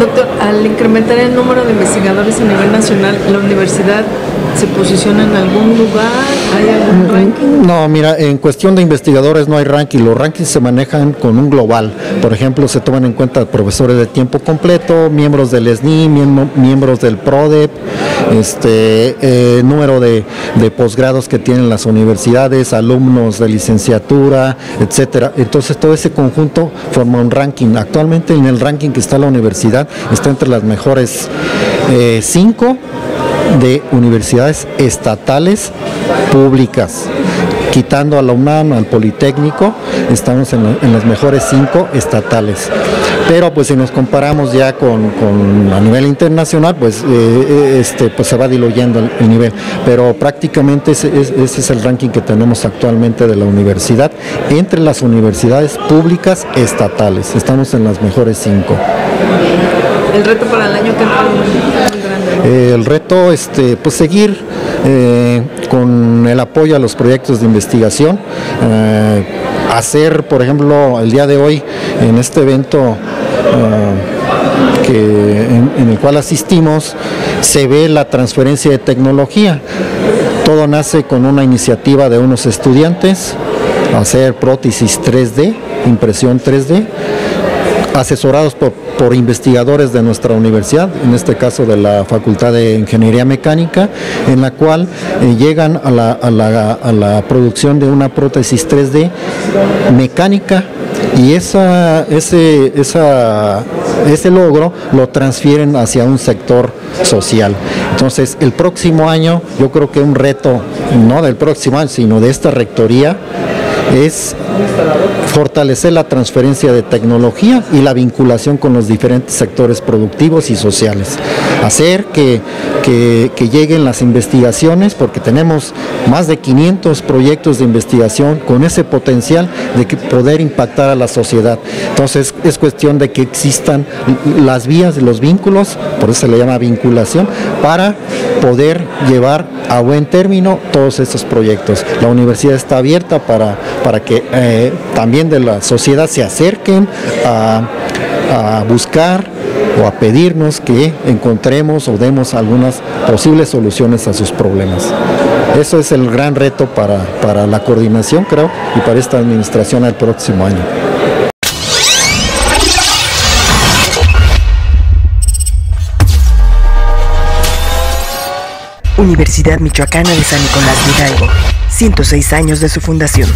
Doctor, al incrementar el número de investigadores a nivel nacional, ¿la universidad se posiciona en algún lugar? ¿Hay algún ranking? No, mira, en cuestión de investigadores no hay ranking, los rankings se manejan con un global. Por ejemplo, se toman en cuenta profesores de tiempo completo, miembros del SNI, miembros del PRODEP, este, eh, número de, de posgrados que tienen las universidades, alumnos de licenciatura, etcétera. Entonces todo ese conjunto forma un ranking. Actualmente en el ranking que está la universidad está entre las mejores eh, cinco de universidades estatales públicas. Quitando a la UNAM, al Politécnico, estamos en, la- en las mejores cinco estatales. Pero pues si nos comparamos ya con, con a nivel internacional, pues, eh, eh, este, pues se va diluyendo el, el nivel. Pero prácticamente ese, es- ese es el ranking que tenemos actualmente de la universidad entre las universidades públicas estatales. Estamos en las mejores cinco. El reto para el año que Eh, el reto, este, pues seguir eh, con el apoyo a los proyectos de investigación, eh, hacer, por ejemplo, el día de hoy en este evento que, en el cual asistimos, se ve la transferencia de tecnología. Todo nace con una iniciativa de unos estudiantes, hacer prótesis 3D, impresión 3D, asesorados por, por investigadores de nuestra universidad, en este caso de la Facultad de Ingeniería Mecánica, en la cual eh, llegan a la, a la- a la producción de una prótesis 3D mecánica y esa, ese, esa, ese logro lo transfieren hacia un sector social. Entonces, el próximo año, yo creo que un reto, no del próximo año, sino de esta rectoría, es fortalecer la transferencia de tecnología y la vinculación con los diferentes sectores productivos y sociales. Hacer que, que- lleguen las investigaciones, porque tenemos más de 500 proyectos de investigación con ese potencial de que poder impactar a la sociedad. Entonces es cuestión de que existan las vías, los vínculos, por eso se le llama vinculación, para poder llevar a buen término todos estos proyectos. La universidad está abierta para, para que eh, también de la sociedad se acerquen a, buscar o a pedirnos que encontremos o demos algunas posibles soluciones a sus problemas. Eso es el gran reto para, para la coordinación, creo, y para esta administración al próximo año. Universidad Michoacana de San Nicolás Hidalgo, 106 años de su fundación.